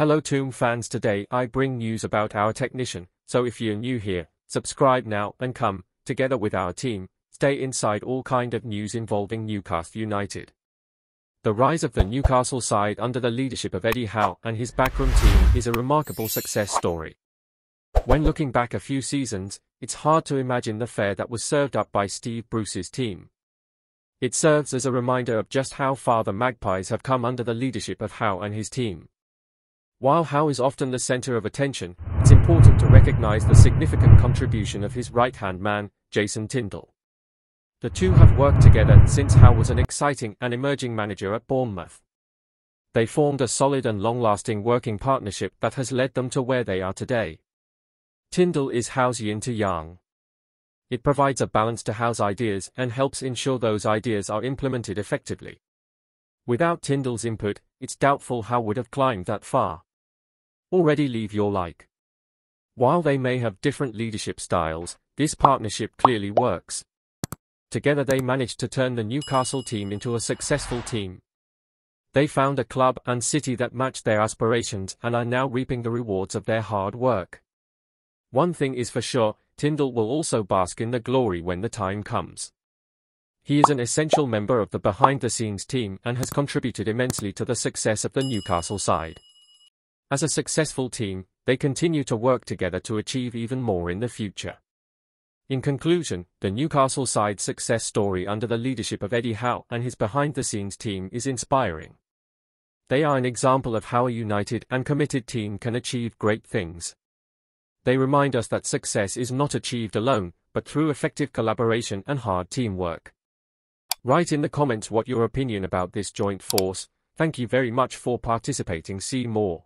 Hello Toon fans today I bring news about our technician, so if you're new here, subscribe now and come, together with our team, stay inside all kind of news involving Newcastle United. The rise of the Newcastle side under the leadership of Eddie Howe and his backroom team is a remarkable success story. When looking back a few seasons, it's hard to imagine the fare that was served up by Steve Bruce's team. It serves as a reminder of just how far the Magpies have come under the leadership of Howe and his team. While Howe is often the center of attention, it's important to recognize the significant contribution of his right-hand man, Jason Tindall. The two have worked together since Howe was an exciting and emerging manager at Bournemouth. They formed a solid and long-lasting working partnership that has led them to where they are today. Tindall is Howe's yin to yang. It provides a balance to Howe's ideas and helps ensure those ideas are implemented effectively. Without Tindall's input, it's doubtful Howe would have climbed that far. Already leave your like. While they may have different leadership styles, this partnership clearly works. Together they managed to turn the Newcastle team into a successful team. They found a club and city that matched their aspirations and are now reaping the rewards of their hard work. One thing is for sure, Tindall will also bask in the glory when the time comes. He is an essential member of the behind-the-scenes team and has contributed immensely to the success of the Newcastle side. As a successful team, they continue to work together to achieve even more in the future. In conclusion, the Newcastle side's success story under the leadership of Eddie Howe and his behind-the-scenes team is inspiring. They are an example of how a united and committed team can achieve great things. They remind us that success is not achieved alone, but through effective collaboration and hard teamwork. Write in the comments what your opinion about this joint force. Thank you very much for participating. See more.